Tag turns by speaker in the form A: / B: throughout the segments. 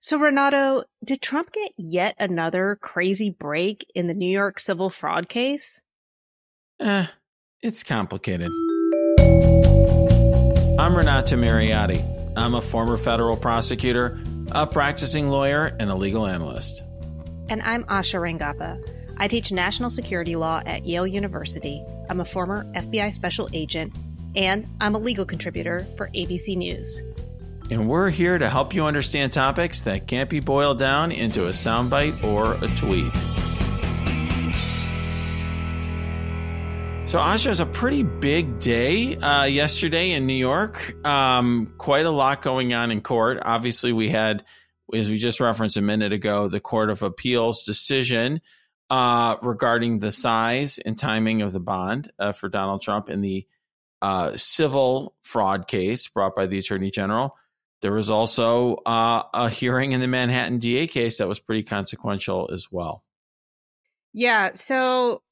A: So, Renato, did Trump get yet another crazy break in the New York civil fraud case?
B: Eh, it's complicated. I'm Renato Mariotti. I'm a former federal prosecutor, a practicing lawyer, and a legal analyst.
A: And I'm Asha Rangappa. I teach national security law at Yale University. I'm a former FBI special agent, and I'm a legal contributor for ABC News.
B: And we're here to help you understand topics that can't be boiled down into a soundbite or a tweet. So, Asha, was a pretty big day uh, yesterday in New York. Um, quite a lot going on in court. Obviously, we had, as we just referenced a minute ago, the Court of Appeals decision uh, regarding the size and timing of the bond uh, for Donald Trump in the uh, civil fraud case brought by the Attorney General. There was also uh, a hearing in the Manhattan DA case that was pretty consequential as well.
A: Yeah. So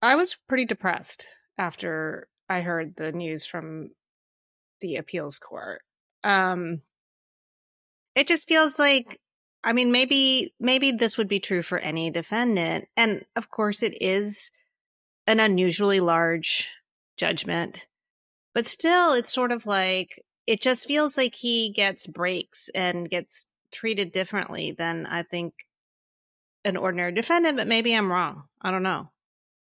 A: I was pretty depressed after I heard the news from the appeals court. Um, it just feels like I mean, maybe maybe this would be true for any defendant, and of course, it is an unusually large judgment, but still, it's sort of like it just feels like he gets breaks and gets treated differently than I think an ordinary defendant. But maybe I'm wrong. I don't know.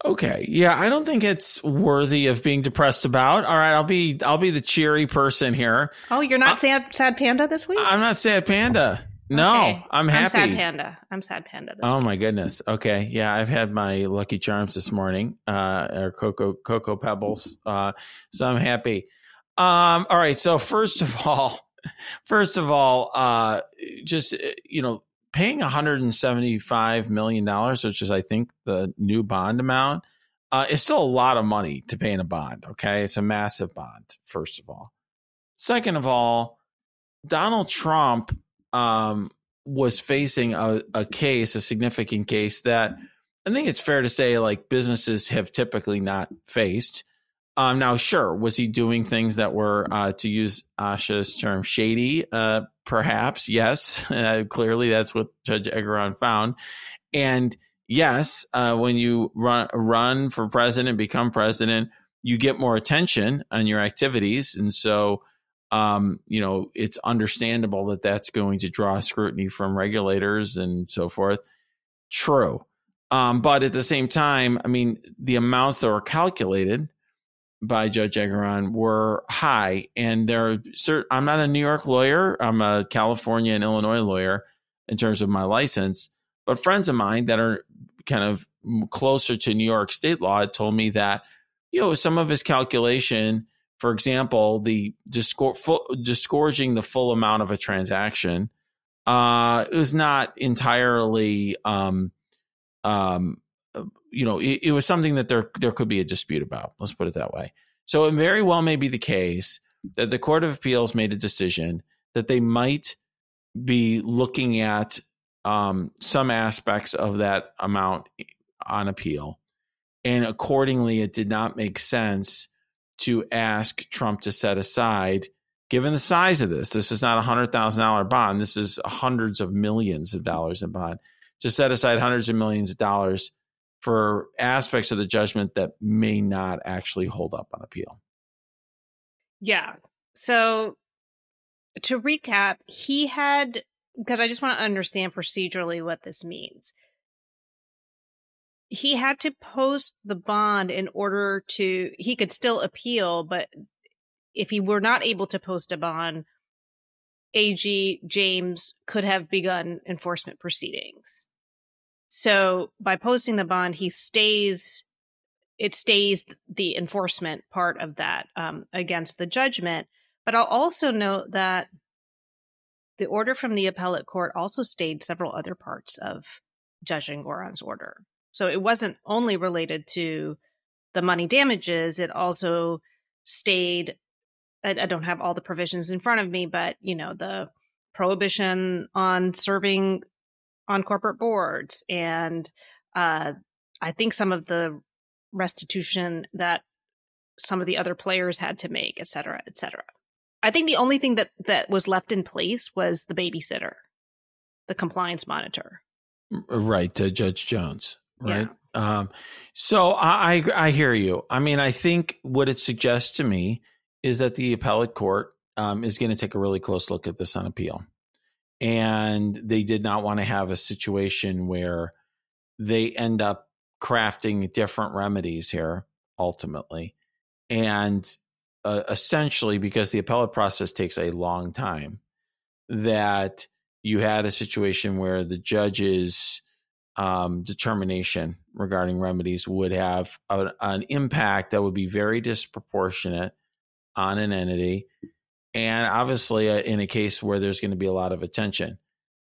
B: Okay. Yeah, I don't think it's worthy of being depressed about. All right, I'll be I'll be the cheery person here.
A: Oh, you're not uh, sad sad panda this week?
B: I'm not sad panda. No, okay. I'm happy. I'm
A: sad panda. I'm sad panda.
B: oh
A: week.
B: my goodness. Okay, yeah, I've had my Lucky Charms this morning, uh, or cocoa cocoa pebbles. Uh, so I'm happy. Um, all right. So first of all, first of all, uh, just you know, paying 175 million dollars, which is I think the new bond amount, uh, is still a lot of money to pay in a bond. Okay, it's a massive bond. First of all, second of all, Donald Trump um, was facing a, a case, a significant case that I think it's fair to say like businesses have typically not faced. Um, now, sure, was he doing things that were, uh, to use Asha's term, shady? Uh, perhaps, yes. Uh, clearly, that's what Judge Engoron found. And yes, uh, when you run run for president, become president, you get more attention on your activities, and so um, you know, it's understandable that that's going to draw scrutiny from regulators and so forth. True. Um, but at the same time, I mean, the amounts that were calculated by Judge Engoron were high. And there are, I'm not a New York lawyer, I'm a California and Illinois lawyer in terms of my license. But friends of mine that are kind of closer to New York state law told me that, you know, some of his calculation for example, the discor- full, disgorging the full amount of a transaction uh, is not entirely, um, um, you know, it, it, was something that there there could be a dispute about. Let's put it that way. So it very well may be the case that the Court of Appeals made a decision that they might be looking at um, some aspects of that amount on appeal, and accordingly, it did not make sense to ask Trump to set aside, given the size of this, this is not a hundred thousand dollar bond. This is hundreds of millions of dollars in bond to set aside hundreds of millions of dollars for aspects of the judgment that may not actually hold up on appeal.
A: Yeah. So to recap, he had because I just want to understand procedurally what this means he had to post the bond in order to he could still appeal but if he were not able to post a bond ag james could have begun enforcement proceedings so by posting the bond he stays it stays the enforcement part of that um, against the judgment but i'll also note that the order from the appellate court also stayed several other parts of judge Engoron's order so it wasn't only related to the money damages, it also stayed. I, I don't have all the provisions in front of me, but you know, the prohibition on serving on corporate boards and uh, I think some of the restitution that some of the other players had to make, et cetera, et cetera. I think the only thing that that was left in place was the babysitter, the compliance monitor.
B: Right, to Judge Jones. Right. Yeah. Um, so I, I I hear you. I mean, I think what it suggests to me is that the appellate court um, is going to take a really close look at this on appeal, and they did not want to have a situation where they end up crafting different remedies here ultimately, and uh, essentially because the appellate process takes a long time, that you had a situation where the judge's um, determination regarding remedies would have a, an impact that would be very disproportionate on an entity. And obviously, uh, in a case where there's going to be a lot of attention.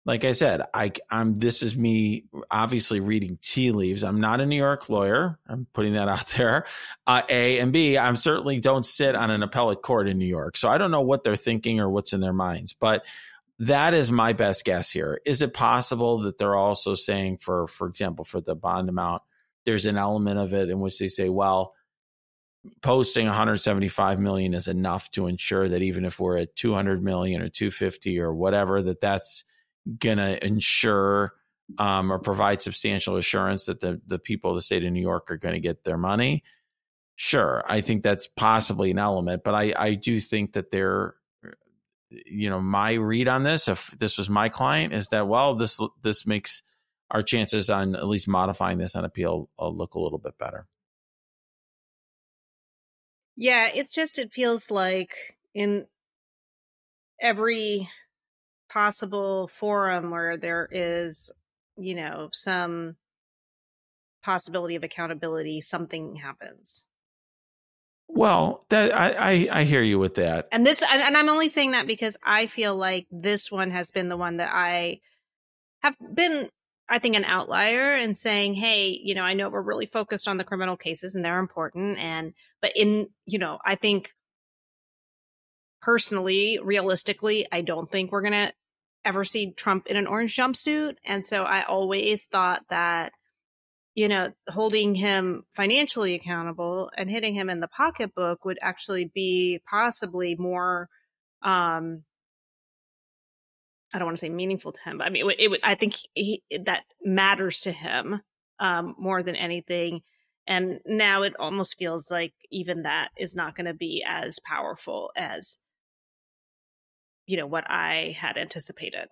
B: Like I said, I, I'm. This is me, obviously reading tea leaves. I'm not a New York lawyer. I'm putting that out there. Uh, a and B. I certainly don't sit on an appellate court in New York, so I don't know what they're thinking or what's in their minds. But that is my best guess here. Is it possible that they're also saying for for example for the bond amount there's an element of it in which they say well posting 175 million is enough to ensure that even if we're at 200 million or 250 or whatever that that's going to ensure um, or provide substantial assurance that the the people of the state of New York are going to get their money. Sure, I think that's possibly an element, but I I do think that they're you know my read on this if this was my client is that well this this makes our chances on at least modifying this on appeal uh, look a little bit better
A: yeah it's just it feels like in every possible forum where there is you know some possibility of accountability something happens
B: well, that I, I, I hear you with that.
A: And this and, and I'm only saying that because I feel like this one has been the one that I have been I think an outlier and saying, hey, you know, I know we're really focused on the criminal cases and they're important and but in, you know, I think personally, realistically, I don't think we're going to ever see Trump in an orange jumpsuit. And so I always thought that you know, holding him financially accountable and hitting him in the pocketbook would actually be possibly more, um, I don't want to say meaningful to him, but I mean, it would, it would I think he, that matters to him, um, more than anything. And now it almost feels like even that is not going to be as powerful as, you know, what I had anticipated.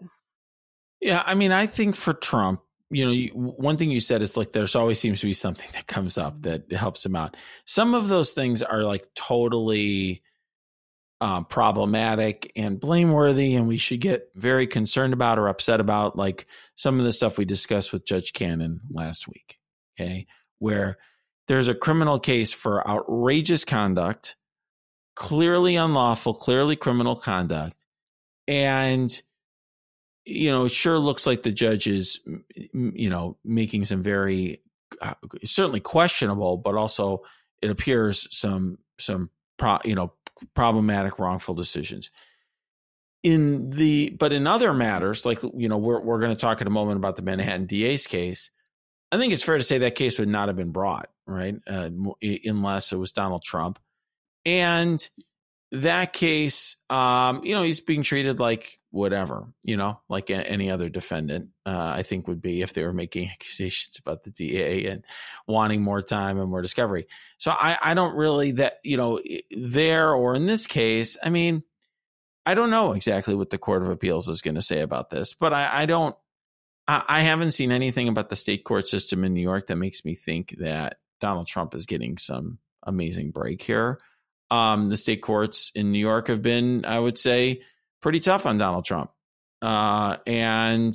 B: Yeah. I mean, I think for Trump, you know, you, one thing you said is like there's always seems to be something that comes up that helps him out. Some of those things are like totally uh, problematic and blameworthy, and we should get very concerned about or upset about, like some of the stuff we discussed with Judge Cannon last week. Okay, where there's a criminal case for outrageous conduct, clearly unlawful, clearly criminal conduct, and you know, it sure looks like the judge is, you know, making some very uh, certainly questionable, but also it appears some some pro, you know problematic wrongful decisions. In the but in other matters, like you know, we're we're going to talk in a moment about the Manhattan DA's case. I think it's fair to say that case would not have been brought, right, uh, unless it was Donald Trump, and that case, um, you know, he's being treated like whatever, you know, like a, any other defendant, uh, I think would be if they were making accusations about the DA and wanting more time and more discovery. So I, I don't really that, you know, there or in this case, I mean, I don't know exactly what the Court of Appeals is going to say about this, but I, I don't, I, I haven't seen anything about the state court system in New York that makes me think that Donald Trump is getting some amazing break here. Um, the state courts in New York have been, I would say, pretty tough on Donald Trump. Uh, and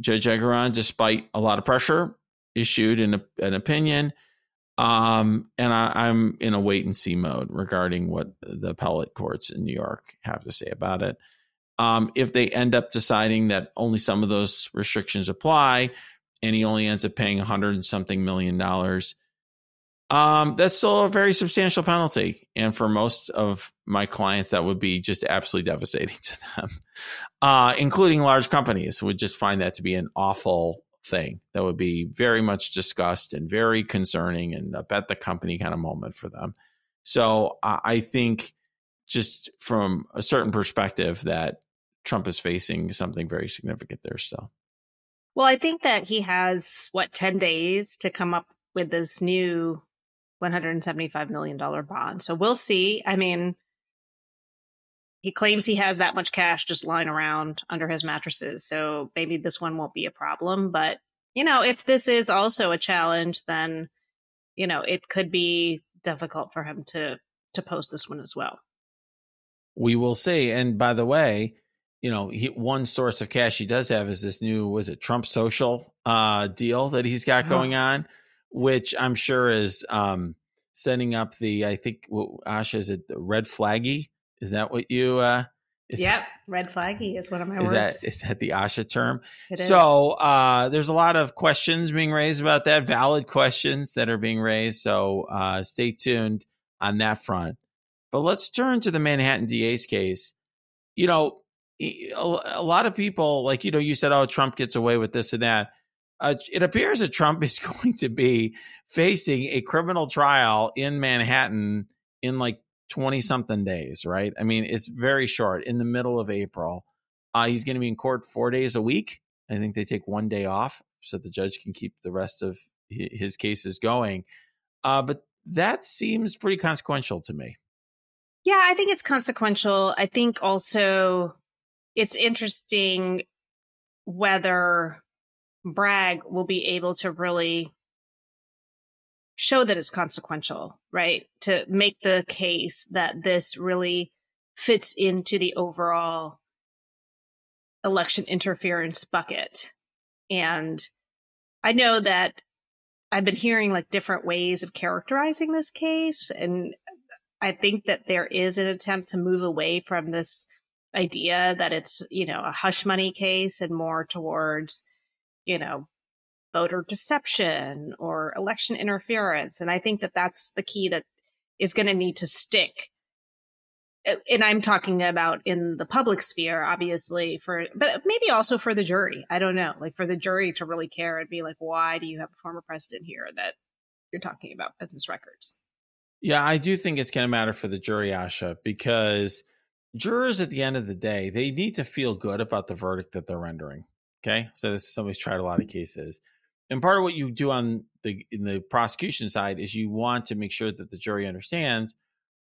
B: Judge Engoron, despite a lot of pressure, issued an, an opinion. Um, and I, am in a wait and see mode regarding what the appellate courts in New York have to say about it. Um, if they end up deciding that only some of those restrictions apply, and he only ends up paying a hundred and something million dollars, um, that's still a very substantial penalty. And for most of my clients, that would be just absolutely devastating to them, uh, including large companies would just find that to be an awful thing. That would be very much discussed and very concerning and a bet the company kind of moment for them. So I think just from a certain perspective that Trump is facing something very significant there still.
A: Well, I think that he has what 10 days to come up with this new 175 million dollar bond. So we'll see. I mean, he claims he has that much cash just lying around under his mattresses. So maybe this one won't be a problem, but you know, if this is also a challenge, then you know, it could be difficult for him to to post this one as well.
B: We will see. And by the way, you know, he, one source of cash he does have is this new, was it Truth Social uh, deal that he's got going oh. on, which I'm sure is um, setting up the, I think, Asha, is it the red flaggy? Is that what you? uh
A: is yep, red flaggy is one of my
B: is
A: words.
B: That, is that the Asha term? so uh, there's a lot of questions being raised about that, valid questions that are being raised. So uh, stay tuned on that front. But let's turn to the Manhattan DA's case. You know, a lot of people, like, you know, you said, oh, Trump gets away with this and that. Uh, it appears that Trump is going to be facing a criminal trial in Manhattan in like 20 something days, right? I mean, it's very short in the middle of April. Uh, he's going to be in court four days a week. I think they take one day off so the judge can keep the rest of his cases going. Uh, but that seems pretty consequential to me.
A: Yeah, I think it's consequential. I think also it's interesting whether Bragg will be able to really show that it's consequential, right? To make the case that this really fits into the overall election interference bucket. And I know that I've been hearing like different ways of characterizing this case. And I think that there is an attempt to move away from this idea that it's, you know, a hush money case and more towards, you know, voter deception or election interference. And I think that that's the key that is going to need to stick. And I'm talking about in the public sphere, obviously, for, but maybe also for the jury. I don't know, like for the jury to really care and be like, why do you have a former president here that you're talking about business records?
B: Yeah, I do think it's going to matter for the jury, Asha, because jurors at the end of the day, they need to feel good about the verdict that they're rendering. Okay. So this is somebody's tried a lot of cases. And part of what you do on the in the prosecution side is you want to make sure that the jury understands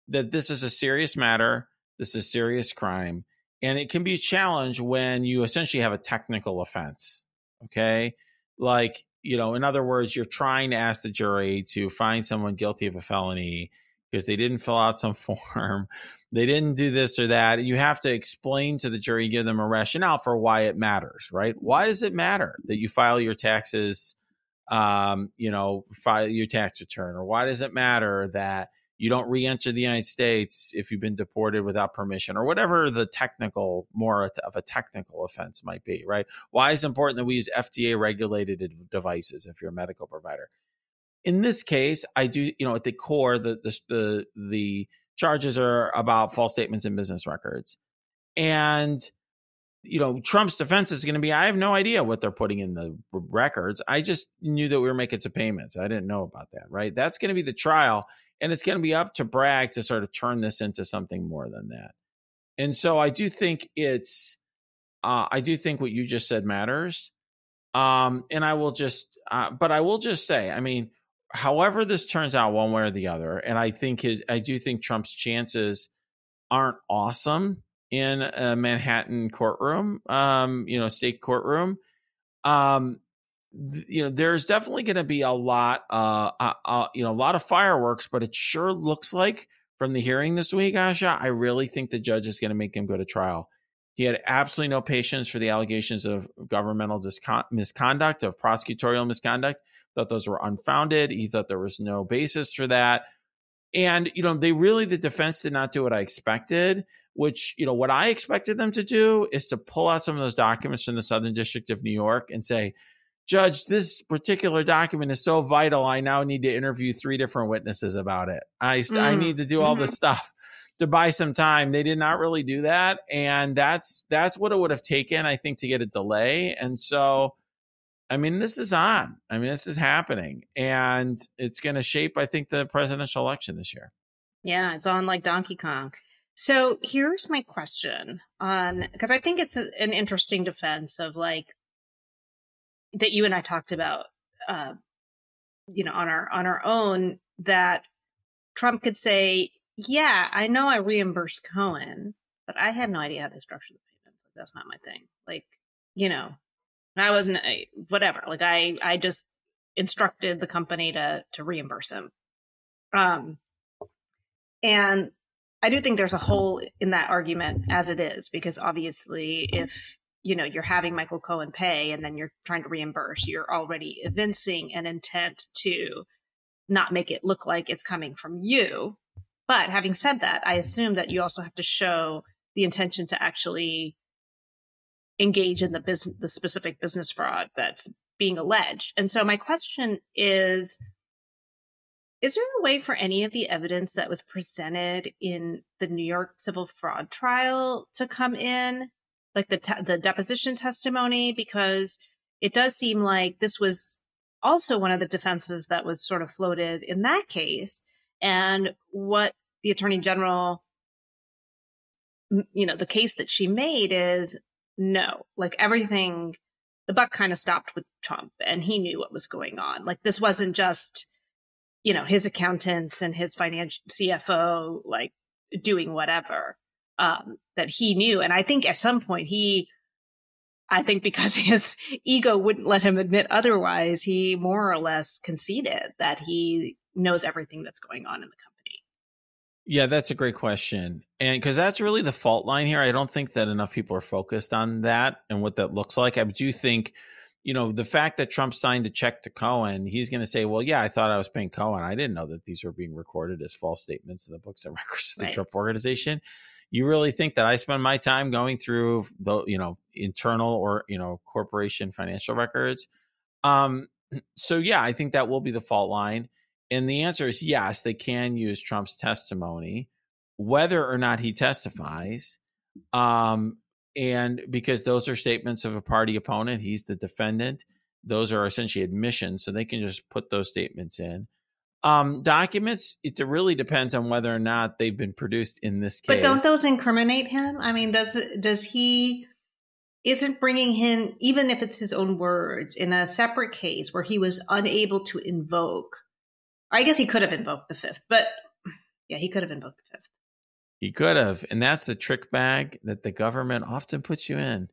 B: that this is a serious matter, this is serious crime, and it can be a challenge when you essentially have a technical offense. Okay. Like, you know, in other words, you're trying to ask the jury to find someone guilty of a felony because they didn't fill out some form they didn't do this or that. You have to explain to the jury, give them a rationale for why it matters, right? Why does it matter that you file your taxes, um, you know, file your tax return? Or why does it matter that you don't re-enter the United States if you've been deported without permission or whatever the technical, more of a technical offense might be, right? Why is it important that we use FDA regulated devices if you're a medical provider? In this case, I do, you know, at the core, the, the, the, the charges are about false statements in business records. And, you know, Trump's defense is going to be I have no idea what they're putting in the records. I just knew that we were making some payments. I didn't know about that, right? That's going to be the trial. And it's going to be up to Bragg to sort of turn this into something more than that. And so I do think it's, uh, I do think what you just said matters. Um, and I will just, uh, but I will just say, I mean, however this turns out one way or the other and i think his i do think trump's chances aren't awesome in a manhattan courtroom um you know state courtroom. Um th- you know there's definitely going to be a lot uh, uh, uh you know a lot of fireworks but it sure looks like from the hearing this week asha i really think the judge is going to make him go to trial. He had absolutely no patience for the allegations of governmental discon- misconduct of prosecutorial misconduct thought those were unfounded. He thought there was no basis for that. And, you know, they really, the defense did not do what I expected, which, you know, what I expected them to do is to pull out some of those documents from the Southern District of New York and say, Judge, this particular document is so vital. I now need to interview three different witnesses about it. I, mm. I need to do all mm-hmm. this stuff to buy some time. They did not really do that. And that's, that's what it would have taken, I think, to get a delay. And so, I mean, this is on. I mean, this is happening, and it's going to shape, I think, the presidential election this year.
A: Yeah, it's on like Donkey Kong. So here's my question on because I think it's a, an interesting defense of like that you and I talked about, uh, you know, on our on our own that Trump could say, "Yeah, I know I reimbursed Cohen, but I had no idea how they structured the payments. Like that's not my thing. Like, you know, I wasn't whatever. Like I I just instructed the company to to reimburse him. Um, and I do think there's a hole in that argument as it is, because obviously, if you know you're having Michael Cohen pay and then you're trying to reimburse, you're already evincing an intent to not make it look like it's coming from you. But having said that, I assume that you also have to show the intention to actually engage in the business, the specific business fraud that's being alleged. And so my question is is there a way for any of the evidence that was presented in the New York civil fraud trial to come in, like the te- the deposition testimony? Because it does seem like this was also one of the defenses that was sort of floated in that case, and what the attorney general, you know, the case that she made is no, like everything. The buck kind of stopped with Trump, and he knew what was going on. Like this wasn't just you know, his accountants and his financial CFO, like doing whatever, um, that he knew. And I think at some point he, I think because his ego wouldn't let him admit otherwise, he more or less conceded that he knows everything that's going on in the company.
B: Yeah, that's a great question. And because that's really the fault line here. I don't think that enough people are focused on that and what that looks like. I do think you know, the fact that Trump signed a check to Cohen, he's going to say, well, yeah, I thought I was paying Cohen. I didn't know that these were being recorded as false statements in the books and records of the right. Trump organization. You really think that I spend my time going through the, you know, internal or, you know, corporation financial records? Um, so yeah, I think that will be the fault line. And the answer is yes, they can use Trump's testimony, whether or not he testifies. Um, and because those are statements of a party opponent, he's the defendant. Those are essentially admissions, so they can just put those statements in. Um, documents, it really depends on whether or not they've been produced in this case.
A: But don't those incriminate him? I mean, does does he isn't bringing him even if it's his own words in a separate case where he was unable to invoke? I guess he could have invoked the fifth, but yeah, he could have invoked the fifth.
B: He could have. And that's the trick bag that the government often puts you in.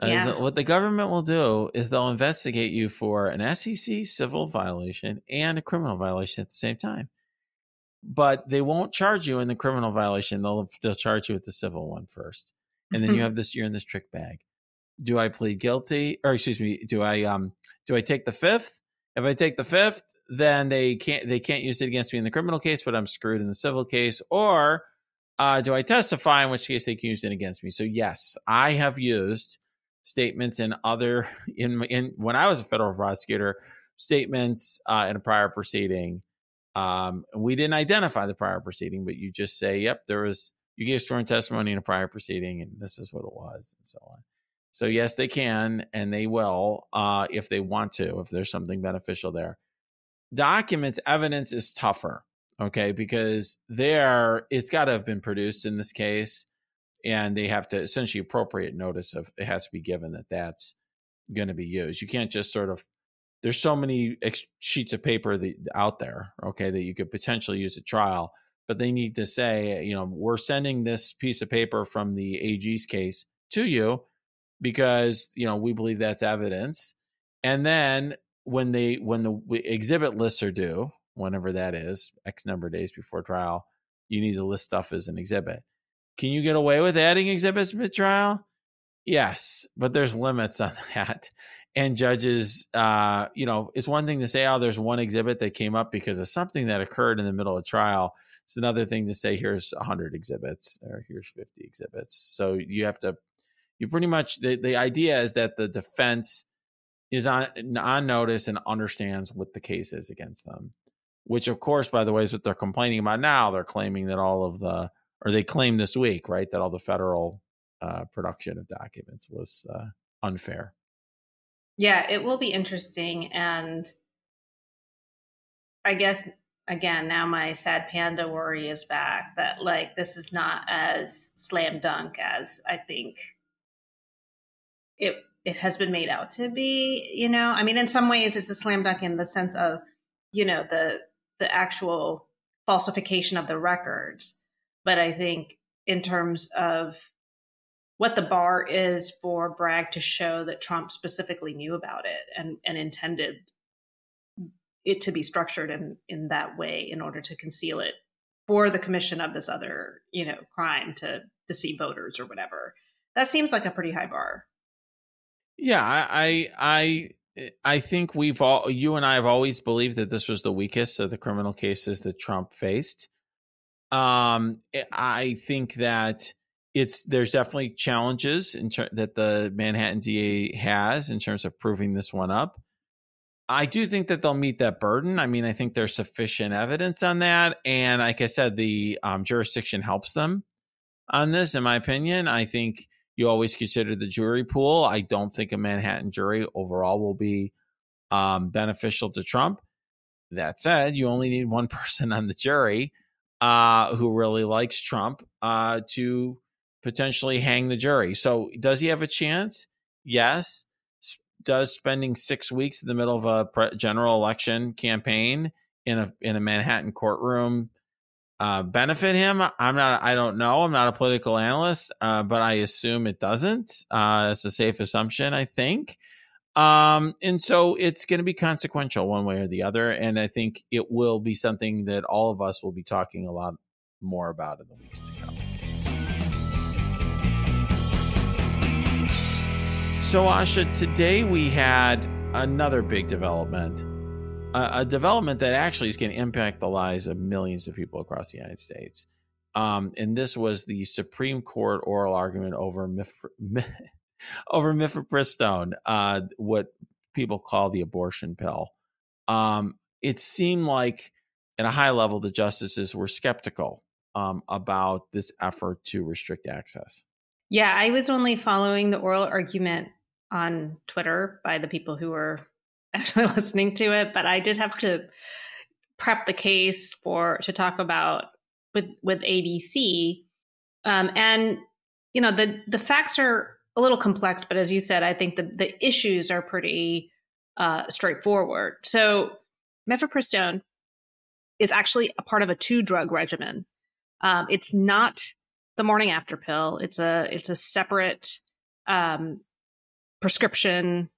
B: Uh, yeah. what the government will do is they'll investigate you for an SEC civil violation and a criminal violation at the same time. But they won't charge you in the criminal violation. They'll they'll charge you with the civil one first. And then you have this you're in this trick bag. Do I plead guilty or excuse me, do I um do I take the fifth? If I take the fifth, then they can't they can't use it against me in the criminal case, but I'm screwed in the civil case or uh, do I testify? In which case they can use it against me. So yes, I have used statements in other in in when I was a federal prosecutor, statements uh, in a prior proceeding. Um, we didn't identify the prior proceeding, but you just say, "Yep, there was." You gave sworn testimony in a prior proceeding, and this is what it was, and so on. So yes, they can, and they will, uh, if they want to, if there's something beneficial there. Documents evidence is tougher okay because there it's got to have been produced in this case and they have to essentially appropriate notice of it has to be given that that's going to be used you can't just sort of there's so many ex- sheets of paper that, out there okay that you could potentially use at trial but they need to say you know we're sending this piece of paper from the ag's case to you because you know we believe that's evidence and then when they when the exhibit lists are due whenever that is, X number of days before trial, you need to list stuff as an exhibit. Can you get away with adding exhibits mid trial? Yes, but there's limits on that. And judges, uh, you know, it's one thing to say, oh, there's one exhibit that came up because of something that occurred in the middle of trial. It's another thing to say, here's 100 exhibits or here's 50 exhibits. So you have to, you pretty much, the, the idea is that the defense is on, on notice and understands what the case is against them which of course, by the way, is what they're complaining about now. They're claiming that all of the, or they claim this week, right, that all the federal uh, production of documents was uh, unfair.
A: Yeah, it will be interesting. And I guess again, now my sad panda worry is back that like this is not as slam dunk as I think it it has been made out to be, you know. I mean, in some ways it's a slam dunk in the sense of, you know, the the actual falsification of the records. But I think in terms of what the bar is for Bragg to show that Trump specifically knew about it and, and intended it to be structured in, in that way in order to conceal it for the commission of this other, you know, crime to deceive voters or whatever. That seems like a pretty high bar.
B: Yeah, I I I think we've all you and I have always believed that this was the weakest of the criminal cases that Trump faced. Um, I think that it's there's definitely challenges in ter- that the Manhattan DA has in terms of proving this one up. I do think that they'll meet that burden. I mean, I think there's sufficient evidence on that, and like I said, the um, jurisdiction helps them on this. In my opinion, I think you always consider the jury pool. I don't think a Manhattan jury overall will be um, beneficial to Trump. That said, you only need one person on the jury uh, who really likes Trump uh, to potentially hang the jury. So, does he have a chance? Yes. Does spending six weeks in the middle of a general election campaign in a in a Manhattan courtroom uh, benefit him? I'm not. I don't know. I'm not a political analyst, uh, but I assume it doesn't. Uh, it's a safe assumption, I think. Um, and so it's going to be consequential one way or the other. And I think it will be something that all of us will be talking a lot more about in the weeks to come. So, Asha, today we had another big development, a, a development that actually is going to impact the lives of millions of people across the United States. Um, and this was the Supreme Court oral argument over mif- over mifepristone, uh, what people call the abortion pill. Um, it seemed like, at a high level, the justices were skeptical um, about this effort to restrict access.
A: Yeah, I was only following the oral argument on Twitter by the people who were actually listening to it, but I did have to prep the case for to talk about with with ABC. Um, and you know the the facts are a little complex, but as you said, I think the, the issues are pretty uh, straightforward. So, mifepristone is actually a part of a two drug regimen. Um, it's not the morning after pill. It's a it's a separate um, prescription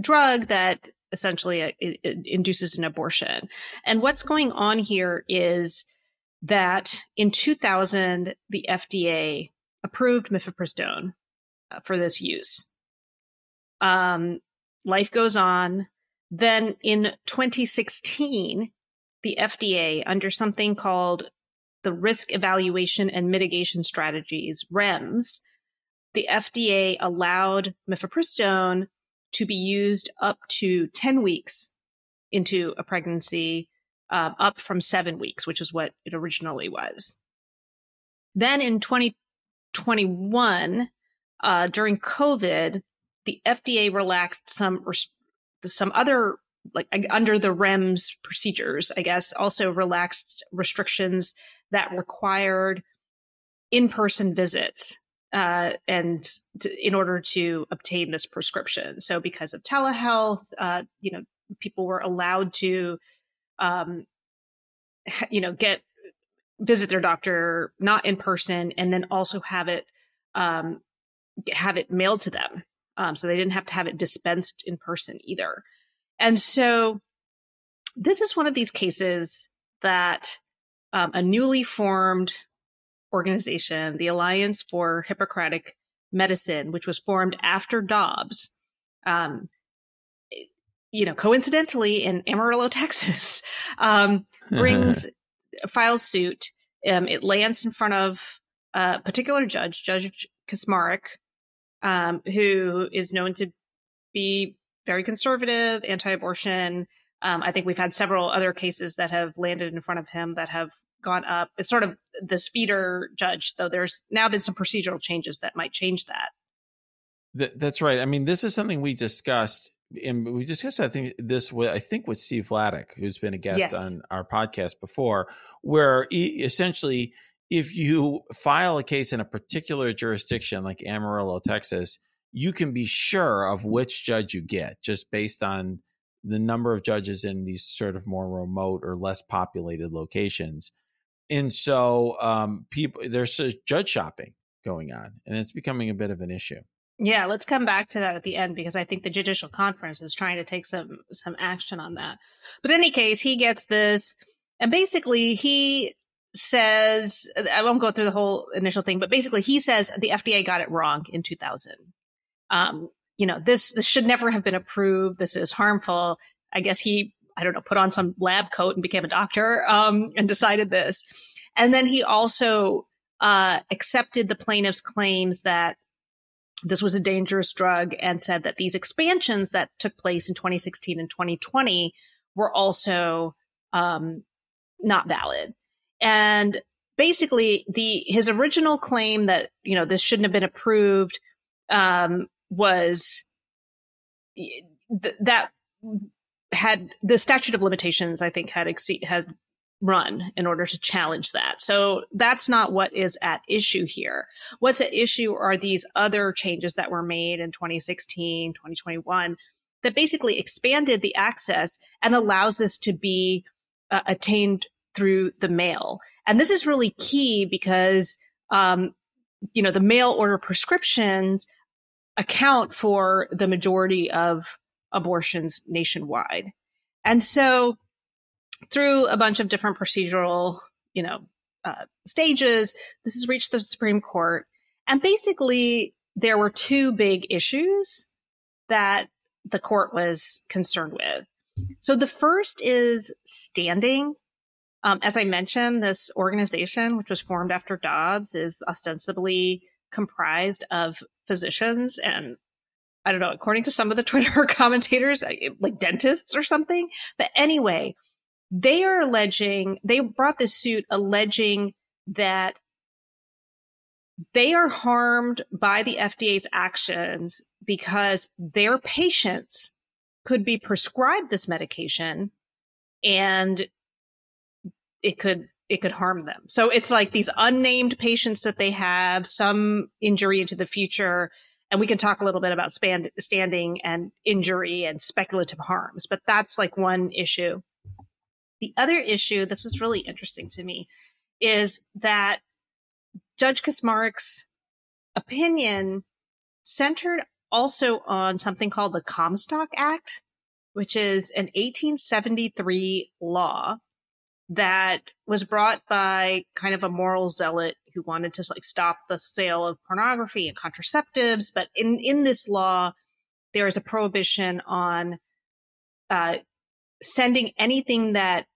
A: drug that essentially uh, it, it induces an abortion. And what's going on here is that in 2000, the FDA approved mifepristone uh, for this use. Um, life goes on. Then in 2016, the FDA, under something called the Risk Evaluation and Mitigation Strategies, REMS, the FDA allowed mifepristone to be used up to 10 weeks into a pregnancy, uh, up from seven weeks, which is what it originally was. Then in 2021, uh, during COVID, the FDA relaxed some some other like under the REMS procedures, I guess, also relaxed restrictions that required in-person visits uh, and to, in order to obtain this prescription. So because of telehealth, uh, you know, people were allowed to, um, you know, get visit their doctor not in person, and then also have it um, have it mailed to them. Um, so they didn't have to have it dispensed in person either. And so this is one of these cases that um, a newly formed organization, the Alliance for Hippocratic Medicine, which was formed after Dobbs, um, you know, coincidentally in Amarillo, Texas, um, brings files suit. Um, it lands in front of a particular judge, Judge Kacsmaryk, um, who is known to be very conservative, anti-abortion. Um, I think we've had several other cases that have landed in front of him that have gone up. It's sort of this feeder judge, though. There's now been some procedural changes that might change that.
B: Th- that's right. I mean, this is something we discussed and we discussed I think this with I think with Steve Vladeck, who's been a guest yes. on our podcast before, where he, essentially if you file a case in a particular jurisdiction like Amarillo, Texas, you can be sure of which judge you get just based on the number of judges in these sort of more remote or less populated locations. And so um, people there's judge shopping going on and it's becoming a bit of an issue.
A: Yeah, let's come back to that at the end because I think the judicial conference is trying to take some some action on that. But in any case, he gets this and basically he says I won't go through the whole initial thing, but basically he says the FDA got it wrong in 2000. Um, you know, this this should never have been approved. This is harmful. I guess he I don't know, put on some lab coat and became a doctor um, and decided this. And then he also uh, accepted the plaintiff's claims that this was a dangerous drug and said that these expansions that took place in 2016 and 2020 were also um, not valid. And basically, the his original claim that you know this shouldn't have been approved um, was th- that had the statute of limitations. I think had exceed has run in order to challenge that. So that's not what is at issue here. What's at issue are these other changes that were made in 2016, 2021 that basically expanded the access and allows this to be uh, attained through the mail. And this is really key because, um, you know, the mail order prescriptions account for the majority of abortions nationwide. And so through a bunch of different procedural, you know, uh, stages. This has reached the Supreme Court. And basically, there were two big issues that the court was concerned with. So the first is standing. Um, as I mentioned, this organization, which was formed after Dobbs, is ostensibly comprised of physicians and I don't know, according to some of the Twitter commentators, like dentists or something. But anyway, they are alleging, they brought this suit alleging that they are harmed by the FDA's actions because their patients could be prescribed this medication and it could it could harm them. So it's like these unnamed patients that they have, some injury into the future. And we can talk a little bit about span, standing and injury and speculative harms, but that's like one issue. The other issue, this was really interesting to me, is that Judge Kacsmaryk's opinion centered also on something called the Comstock Act, which is an 1873 law that was brought by kind of a moral zealot who wanted to like stop the sale of pornography and contraceptives. But in, in this law, there is a prohibition on uh, sending anything that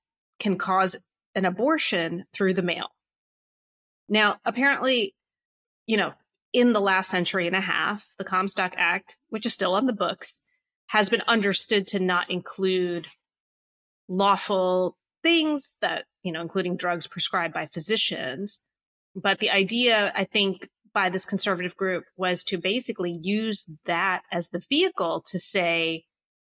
A: can cause an abortion through the mail. Now, apparently, you know, in the last century and a half, the Comstock Act, which is still on the books, has been understood to not include lawful things that, you know, including drugs prescribed by physicians. But the idea, I think, by this conservative group was to basically use that as the vehicle to say,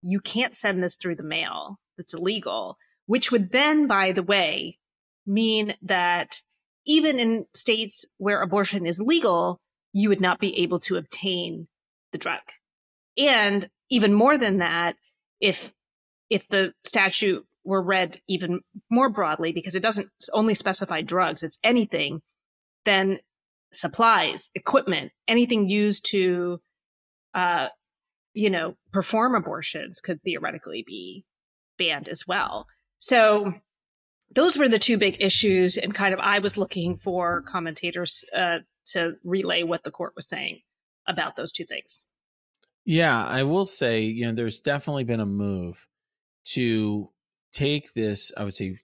A: you can't send this through the mail. That's illegal which would then, by the way, mean that even in states where abortion is legal, you would not be able to obtain the drug. And even more than that, if if the statute were read even more broadly, because it doesn't only specify drugs, it's anything, then supplies, equipment, anything used to, uh, you know, perform abortions could theoretically be banned as well. So those were the two big issues, and kind of I was looking for commentators uh, to relay what the court was saying about those two things.
B: Yeah, I will say, you know, there's definitely been a move to take this, I would say,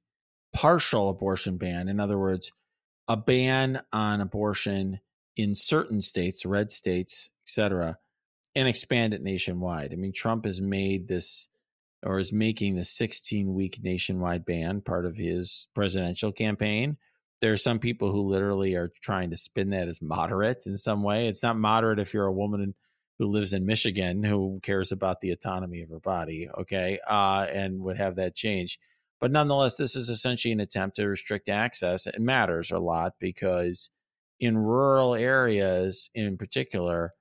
B: partial abortion ban. In other words, a ban on abortion in certain states, red states, etc., and expand it nationwide. I mean, Trump has made this or is making the 16 week nationwide ban part of his presidential campaign. There are some people who literally are trying to spin that as moderate in some way. It's not moderate if you're a woman who lives in Michigan who cares about the autonomy of her body, okay, uh, and would have that change. But nonetheless, this is essentially an attempt to restrict access. It matters a lot because in rural areas, in particular,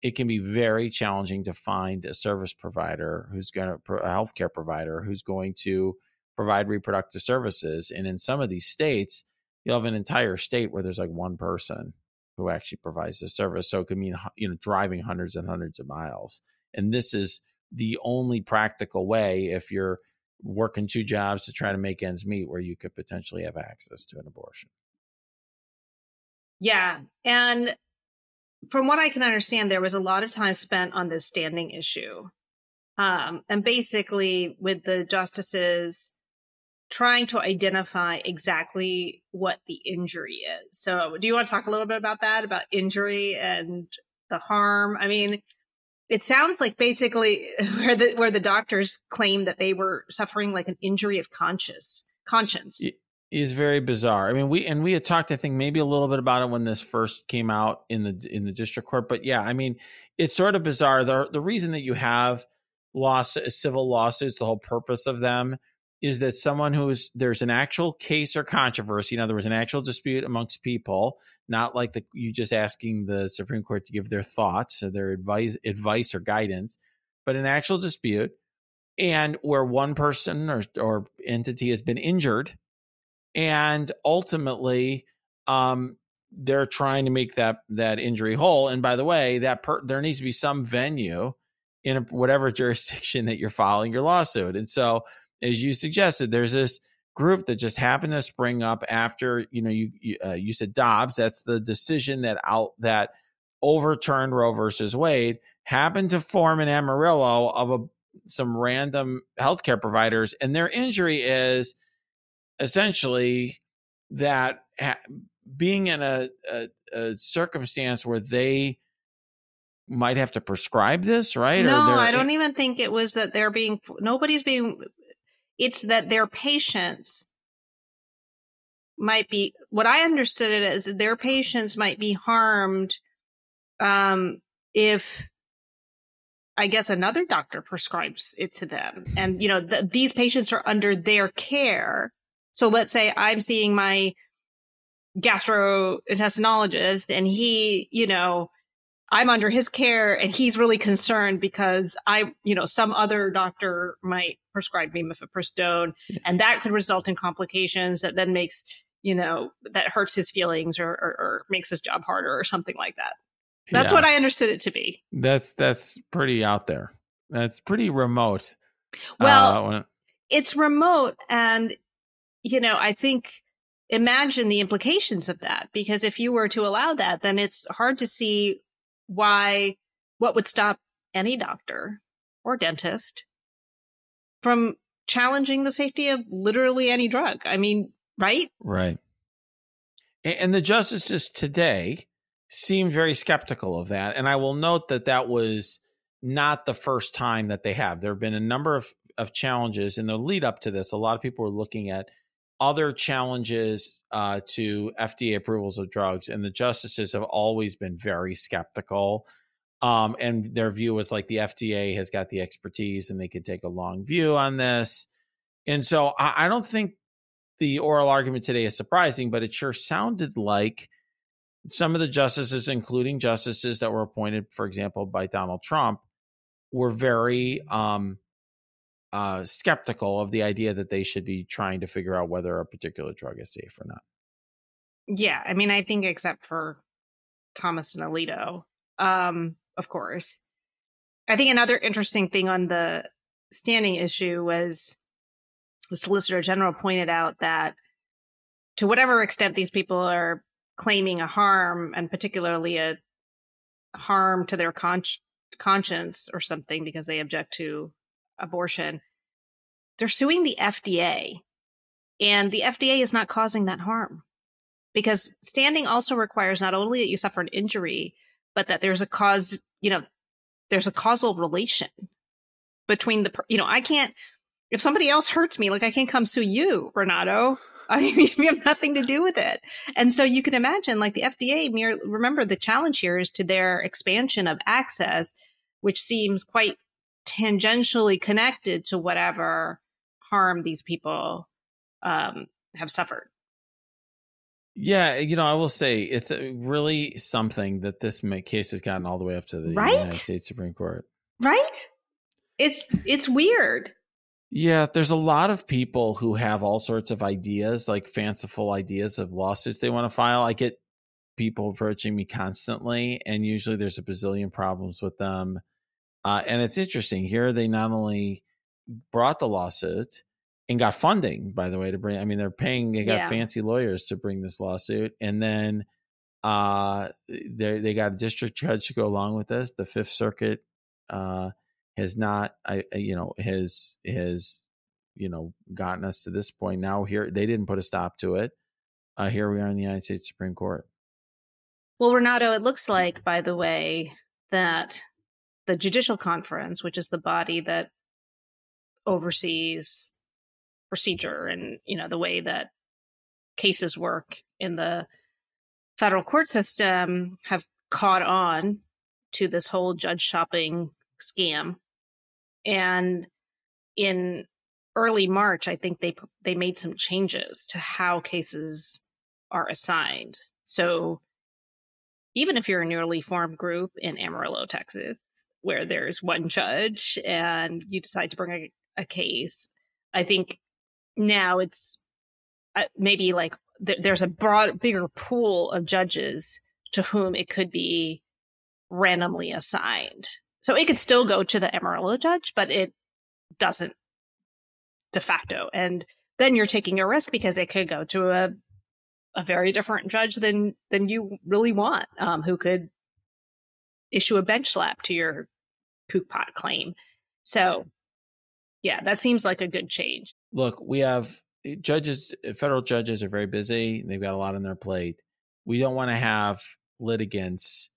B: it can be very challenging to find a service provider who's going to a healthcare provider who's going to provide reproductive services. And in some of these states, you'll have an entire state where there's like one person who actually provides the service. So it could mean you know driving hundreds and hundreds of miles. And this is the only practical way if you're working two jobs to try to make ends meet where you could potentially have access to an abortion.
A: Yeah. And from what I can understand, there was a lot of time spent on this standing issue. Um, and basically, with the justices trying to identify exactly what the injury is. So, do you want to talk a little bit about that, about injury and the harm? I mean, it sounds like basically where the where the doctors claim that they were suffering like an injury of conscience conscience
B: it is very bizarre i mean we and we had talked i think maybe a little bit about it when this first came out in the in the district court but yeah i mean it's sort of bizarre the the reason that you have loss civil lawsuits the whole purpose of them is that someone who's there's an actual case or controversy, in other words, an actual dispute amongst people, not like the you just asking the Supreme Court to give their thoughts or their advice advice or guidance, but an actual dispute, and where one person or or entity has been injured, and ultimately, um, they're trying to make that that injury whole. And by the way, that per, there needs to be some venue in whatever jurisdiction that you're filing your lawsuit, and so as you suggested, there's this group that just happened to spring up after you know you you, uh, you said Dobbs. That's the decision that out that overturned Roe versus Wade happened to form an Amarillo of a some random healthcare providers, and their injury is essentially that ha- being in a, a, a circumstance where they might have to prescribe this, right?
A: No, I don't even think it was that they're being nobody's being it's that their patients might be what I understood it as their patients might be harmed um, if I guess another doctor prescribes it to them. And, you know, th- these patients are under their care. So let's say I'm seeing my gastrointestinologist and he, you know, I'm under his care and he's really concerned because I, you know, some other doctor might prescribe me mifepristone and that could result in complications that then makes, you know, that hurts his feelings or, or, or makes his job harder or something like that. That's yeah. what I understood it to be.
B: That's, that's pretty out there. That's pretty remote.
A: Well, uh, when... it's remote. And, you know, I think imagine the implications of that because if you were to allow that, then it's hard to see why, what would stop any doctor or dentist from challenging the safety of literally any drug? I mean, right?
B: Right. And the justices today seemed very skeptical of that. And I will note that that was not the first time that they have. There have been a number of, of challenges in the lead up to this. A lot of people were looking at other challenges uh, to FDA approvals of drugs, and the justices have always been very skeptical. Um, and their view was like the FDA has got the expertise and they could take a long view on this. And so I, I don't think the oral argument today is surprising, but it sure sounded like some of the justices, including justices that were appointed, for example, by Donald Trump, were very um, uh, skeptical of the idea that they should be trying to figure out whether a particular drug is safe or not.
A: Yeah, I mean, I think except for Thomas and Alito, um, of course. I think another interesting thing on the standing issue was the Solicitor General pointed out that to whatever extent these people are claiming a harm, and particularly a harm to their con- conscience or something because they object to abortion, they're suing the FDA. And the FDA is not causing that harm because standing also requires not only that you suffer an injury, but that there's a cause, you know, there's a causal relation between the, you know, I can't, if somebody else hurts me, like I can't come sue you, Renato. I mean, you have nothing to do with it. And so you can imagine, like the FDA, remember the challenge here is to their expansion of access, which seems quite tangentially connected to whatever harm these people um, have suffered.
B: Yeah, you know, I will say it's really something that this case has gotten all the way up to the
A: right?
B: United States Supreme Court.
A: Right? It's it's weird.
B: Yeah, there's a lot of people who have all sorts of ideas, like fanciful ideas of lawsuits they want to file. I get people approaching me constantly, and usually there's a bazillion problems with them. Uh, and it's interesting here. They not only brought the lawsuit and got funding, by the way, to bring. I mean, they're paying. They got yeah. fancy lawyers to bring this lawsuit, and then uh, they they got a district judge to go along with this. The Fifth Circuit uh, has not I you know has has you know gotten us to this point now here they didn't put a stop to it uh here we are in the united states supreme court
A: well renato it looks like by the way that the judicial conference which is the body that oversees procedure and you know the way that cases work in the federal court system have caught on to this whole judge shopping scam and in early March, I think they they made some changes to how cases are assigned. So even if you're a newly formed group in Amarillo, Texas, where there's one judge and you decide to bring a, a case, I think now it's uh, maybe like th- there's a broad, bigger pool of judges to whom it could be randomly assigned. So it could still go to the Amarillo judge, but it doesn't de facto. And then you're taking a risk because it could go to a a very different judge than than you really want, um, who could issue a bench slap to your kook pot claim. So yeah, that seems like a good change.
B: Look, we have eh, judges, eh, federal judges are very busy. They've got a lot on their plate. We don't want to have litigants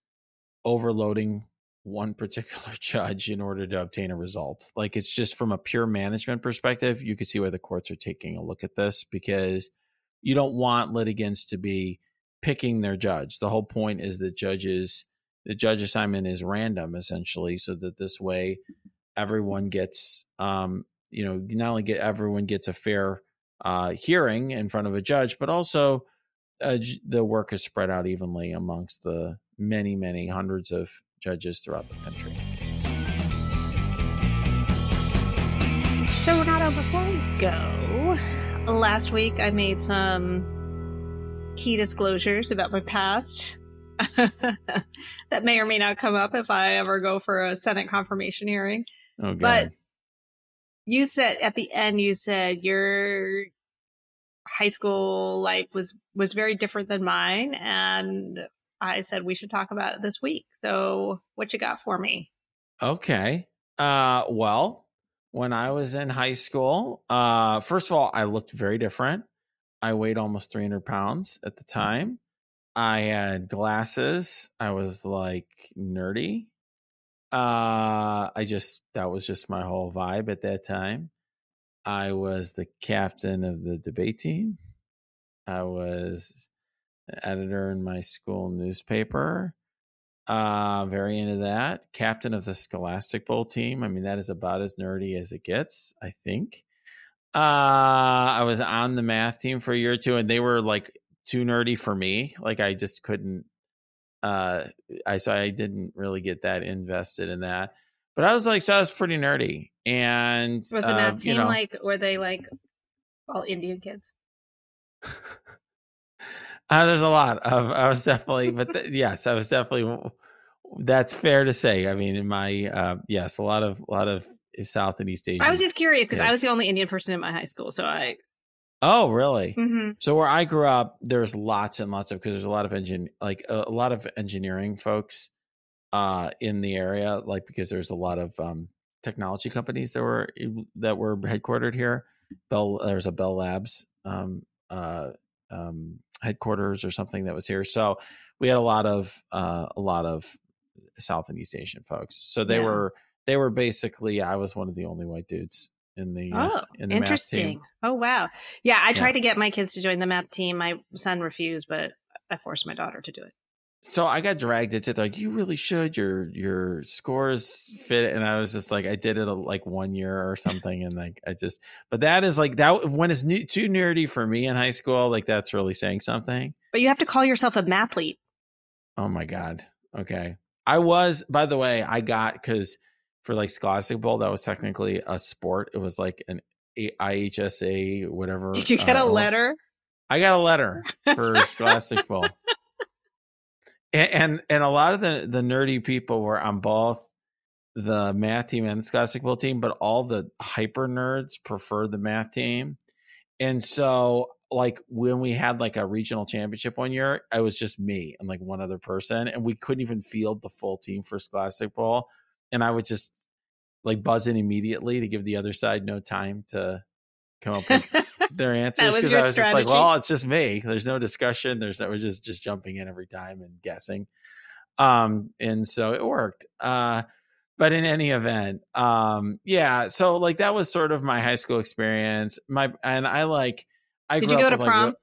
B: overloading one particular judge in order to obtain a result. Like it's just from a pure management perspective, you can see why the courts are taking a look at this because you don't want litigants to be picking their judge. The whole point is that judges the judge assignment is random essentially so that this way everyone gets um you know not only get everyone gets a fair uh hearing in front of a judge but also uh, the work is spread out evenly amongst the many many hundreds of judges throughout the country.
A: So, Renato, before we go, last week I made some key disclosures about my past that may or may not come up if I ever go for a Senate confirmation hearing.
B: Oh,
A: but you said at the end, you said your high school life was was very different than mine, and I said we should talk about it this week. So, what you got for me?
B: Okay. Uh, well, when I was in high school, uh, first of all, I looked very different. I weighed almost 300 pounds at the time. I had glasses. I was like nerdy. Uh, I just, that was just my whole vibe at that time. I was the captain of the debate team. I was editor in my school newspaper. Uh, very into that. Captain of the Scholastic Bowl team. I mean, that is about as nerdy as it gets, I think. Uh, I was on the math team for a year or two, and they were like too nerdy for me. Like I just couldn't. Uh, I so I didn't really get that invested in that. But I was like, so I was pretty nerdy. And
A: was the math uh, team you know, like? Were they like all Indian kids?
B: Uh, there's a lot of. I was definitely, but th- yes, I was definitely. That's fair to say. I mean, in my uh, yes, a lot of a lot of South and East Asia.
A: I was just curious because I was the only Indian person in my high school, so I.
B: Oh really?
A: Mm-hmm.
B: So where I grew up, there's lots and lots of because there's a lot of engine like a, a, lot of engineering folks uh, in the area, like because there's a lot of um, technology companies that were that were headquartered here. Bell, there's a Bell Labs um, uh, um, headquarters or something that was here. So we had a lot of uh, a lot of South and East Asian folks. So they yeah. were they were basically I was one of the only white dudes in the uh,
A: Oh,
B: in the math
A: interesting.
B: team.
A: Oh, wow. Yeah, I
B: Yeah.
A: tried to get my kids to join the math team. My son refused, but I forced my daughter to do it.
B: So I got dragged into it. Like you really should. Your your scores fit, and I was just like, I did it uh, like one year or something, and like I just. But that is like that when it's new, too nerdy for me in high school. Like that's really saying something.
A: But you have to call yourself a mathlete.
B: Oh my god. Okay. I was. By the way, I got because for like Scholastic Bowl, that was technically a sport. It was like an IHSA whatever.
A: Did you get
B: uh,
A: a letter?
B: I got a letter for Scholastic Bowl. And, and and a lot of the the nerdy people were on both the math team and the Scholastic Bowl team, but all the hyper nerds preferred the math team. And so like when we had like a regional championship one year, I was just me and like one other person, and we couldn't even field the full team for Scholastic Bowl. And I would just like buzz in immediately to give the other side no time to come up with their answers because I was just like, well, it's just me. There's no discussion. There's no, we're just just jumping in every time and guessing. Um, and so it worked. Uh, but in any event, um, yeah. So like that was sort of my high school experience. My and I like. I
A: Did you go to
B: with,
A: prom?
B: real-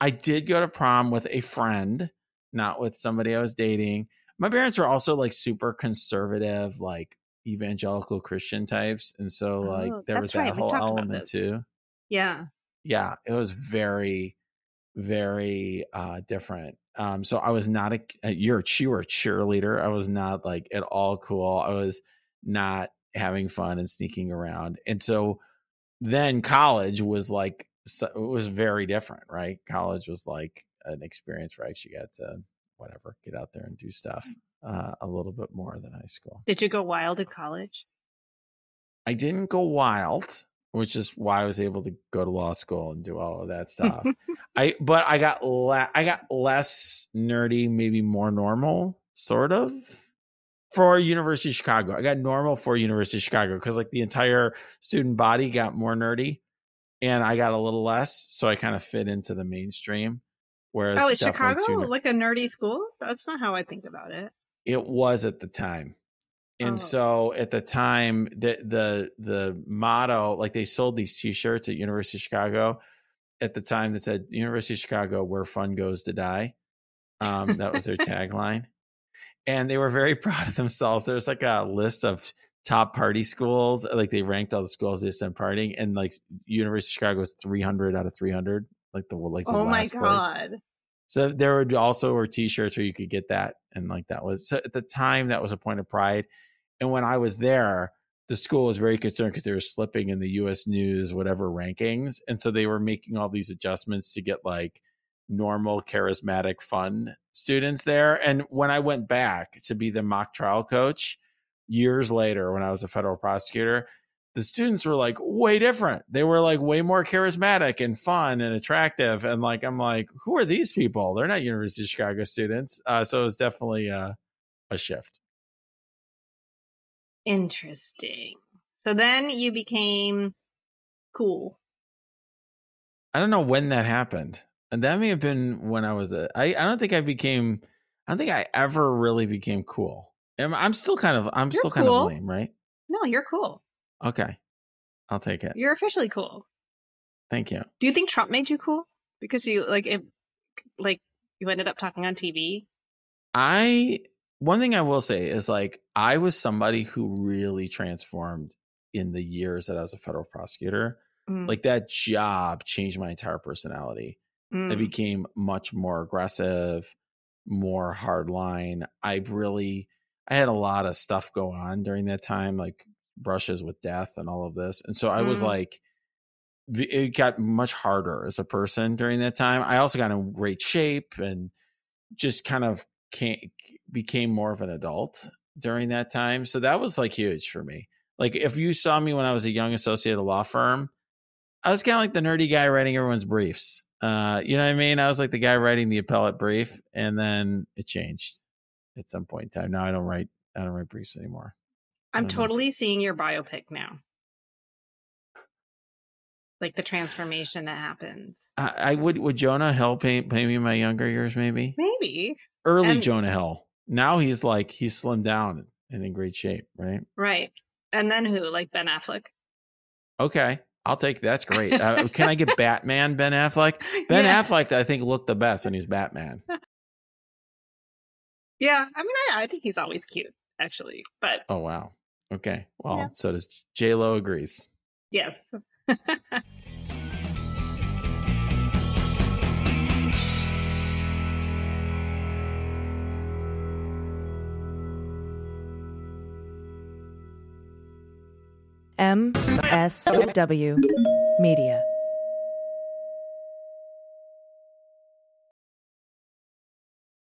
B: I did go to prom with a friend, not with somebody I was dating. My parents were also like super conservative, like evangelical Christian types, and so like
A: Oh,
B: there was
A: that's right.
B: that whole element too.
A: Yeah.
B: yeah it was very very uh different. Um so i was not a uh, you're you were a cheerleader. I was not like at all cool. I was not having fun and sneaking around and so then college was like so it was very different right? College was like an experience where i actually got to whatever get out there and do stuff uh a little bit more than high school
A: Did you go wild in college?
B: I didn't go wild, which is why I was able to go to law school and do all of that stuff. I but I got le- I got less nerdy, maybe more normal, sort of. For University of Chicago, I got normal for University of Chicago because like the entire student body got more nerdy, and I got a little less, so I kind of fit into the mainstream. Whereas
A: oh, is Chicago
B: ner-
A: like a nerdy school? That's not how I think about it.
B: it was at the time and
A: Oh.
B: so at the time the the the motto like they sold these t-shirts at university of chicago at the time that said university of chicago where fun goes to die um that was their tagline and they were very proud of themselves there's like a list of top party schools like they ranked all the schools based on partying and like university of chicago was 300 out of 300 like the like the
A: Oh my
B: last place.
A: god.
B: So there would also were t-shirts where you could get that. And like that was so at the time that was a point of pride. And when I was there, the school was very concerned because they were slipping in the US news, whatever rankings. And so they were making all these adjustments to get like normal, charismatic, fun students there. And when I went back to be the mock trial coach years later, when I was a federal prosecutor, the students were like way different. They were like way more charismatic and fun and attractive. And like, I'm like, who are these people? They're not University of Chicago students. Uh, so it was definitely a, a shift.
A: Interesting. So then you became cool.
B: I don't know when that happened. And that may have been when I was a, I, I don't think I became, I don't think I ever really became cool. I'm, I'm still kind of, I'm
A: You're
B: still kind of lame, right?
A: No, you're cool.
B: Okay. I'll take it.
A: You're officially cool.
B: Thank you.
A: Do you think Trump made you cool? Because you like it like you ended up talking on TV?
B: I one thing I will say is like I was somebody who really transformed in the years that I was a federal prosecutor.
A: Mm,
B: Like that job changed my entire personality. I
A: mm.
B: became much more aggressive, more hardline. I really I had a lot of stuff go on during that time, like brushes with death and all of this. And so I was
A: Mm.
B: like it got much harder as a person during that time. I also got in great shape and just kind of came, became more of an adult during that time. So that was like huge for me. Like if you saw me when I was a young associate at a law firm, I was kind of like the nerdy guy writing everyone's briefs. Uh, you know what I mean? I was like the guy writing the appellate brief, and then it changed at some point in time. Now I don't write I don't write briefs anymore.
A: I'm
B: mm-hmm.
A: totally know. seeing your biopic now. Like the transformation that happens.
B: I, I would would Jonah Hill pay, pay me my younger years, maybe?
A: Maybe.
B: Early
A: and,
B: Jonah Hill. Now he's like he's slimmed down and in great shape, right?
A: Right. And then who? Like Ben Affleck.
B: Okay. I'll take that's great. Uh, can I get Batman Ben Affleck? Ben
A: yeah.
B: Affleck, I think, looked the best when he's Batman.
A: Yeah, I mean, I, I think he's always cute, actually. But
B: oh wow, Okay. Well,
A: yeah.
B: so does J Lo agrees.
A: Yes.
C: MSW Media.